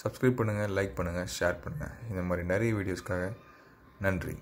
Subscribe பண்ணுங்கள் like பண்ணுங்கள் share பண்ணுங்கள் இந்த மாதிரி நிறைய வீடியோஸ்க்காக நன்றி.